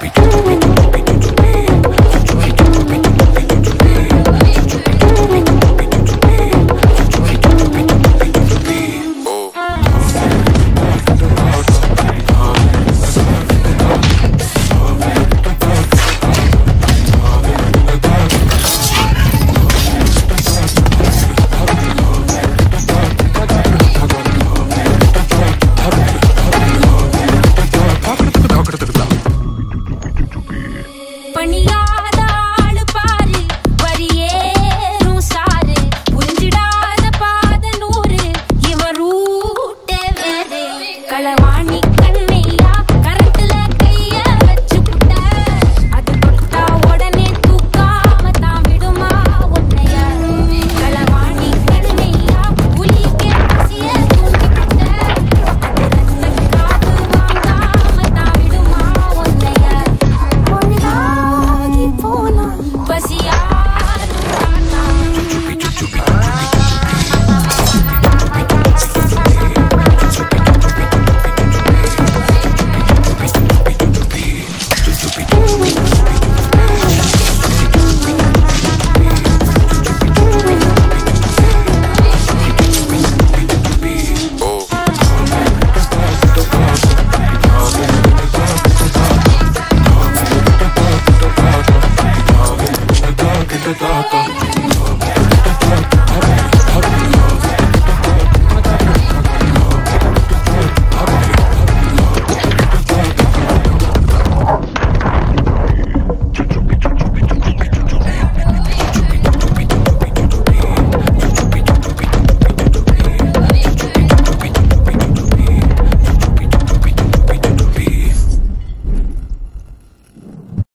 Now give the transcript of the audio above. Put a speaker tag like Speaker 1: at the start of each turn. Speaker 1: Chupi, chupi, chupi, chupi, chupi. God.